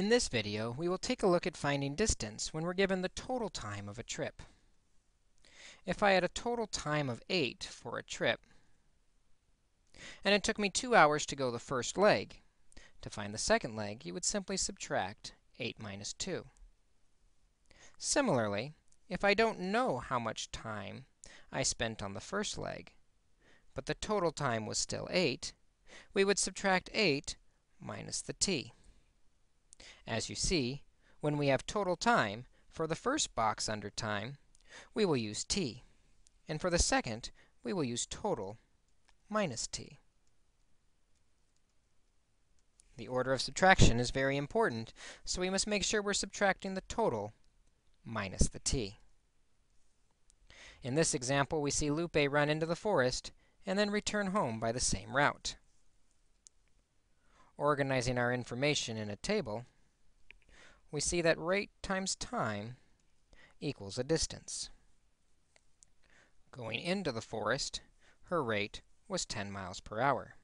In this video, we will take a look at finding distance when we're given the total time of a trip. If I had a total time of 8 for a trip, and it took me 2 hours to go the first leg, to find the second leg, you would simply subtract 8 minus 2. Similarly, if I don't know how much time I spent on the first leg, but the total time was still 8, we would subtract 8 minus the t. As you see, when we have total time, for the first box under time, we will use t. And for the second, we will use total minus t. The order of subtraction is very important, so we must make sure we're subtracting the total minus the t. In this example, we see Lupe run into the forest and then return home by the same route. Organizing our information in a table, we see that rate times time equals a distance. Going into the forest, her rate was 10 miles per hour.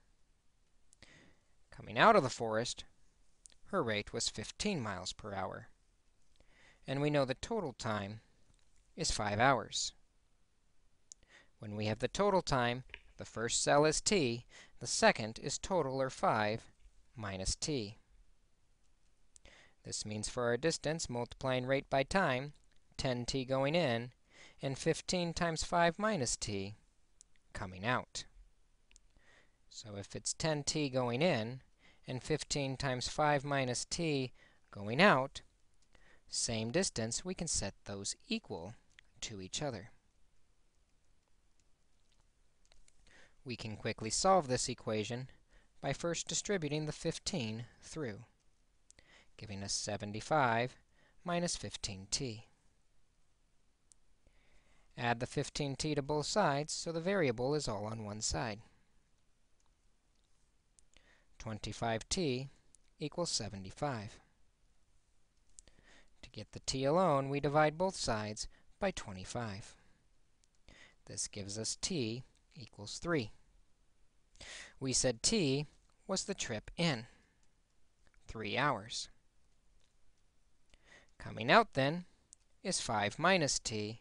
Coming out of the forest, her rate was 15 miles per hour. And we know the total time is 5 hours. When we have the total time, the first cell is t, the second is total, or 5, minus t. This means for our distance, multiplying rate by time, 10t going in, and 15 times 5 minus t coming out. So if it's 10t going in, and 15 times 5 minus t going out, same distance, we can set those equal to each other. We can quickly solve this equation by first distributing the 15 through giving us 75 minus 15t. Add the 15t to both sides, so the variable is all on one side. 25t equals 75. To get the t alone, we divide both sides by 25. This gives us t equals 3. We said t was the trip in, 3 hours. Coming out, then, is 5 minus t.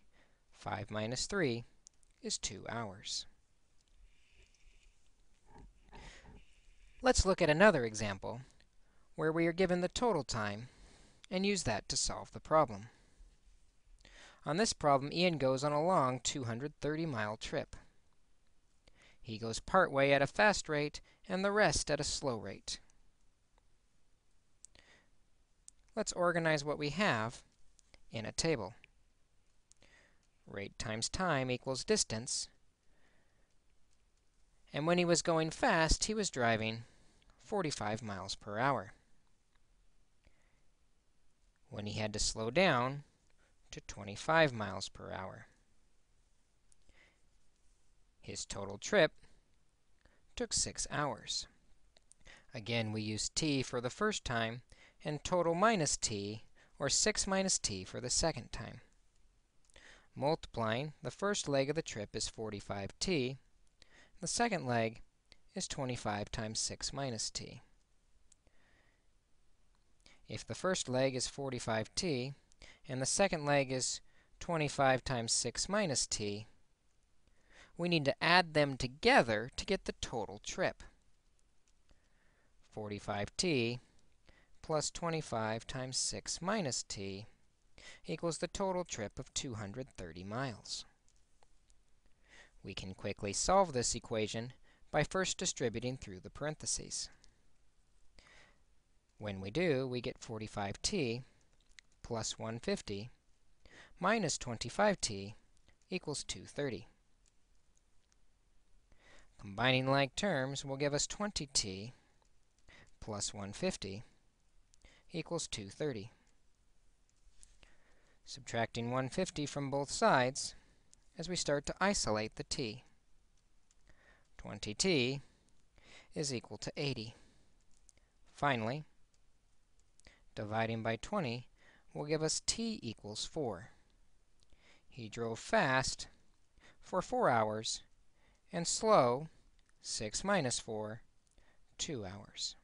5 minus 3 is 2 hours. Let's look at another example where we are given the total time and use that to solve the problem. On this problem, Ian goes on a long 230-mile trip. He goes part way at a fast rate and the rest at a slow rate. Let's organize what we have in a table. Rate times time equals distance. And when he was going fast, he was driving 45 miles per hour. When he had to slow down to 25 miles per hour. His total trip took 6 hours. Again, we use t for the first time and total minus t, or 6 minus t for the second time. Multiplying, the first leg of the trip is 45t. The second leg is 25 times 6 minus t. If the first leg is 45t, and the second leg is 25 times 6 minus t, we need to add them together to get the total trip. 45t plus 25 times 6 minus t equals the total trip of 230 miles. We can quickly solve this equation by first distributing through the parentheses. When we do, we get 45t plus 150 minus 25t equals 230. Combining like terms will give us 20t plus 150 equals 230. Subtracting 150 from both sides as we start to isolate the t. 20t is equal to 80. Finally, dividing by 20 will give us t equals 4. He drove fast for 4 hours and slow, 6 minus 4, 2 hours.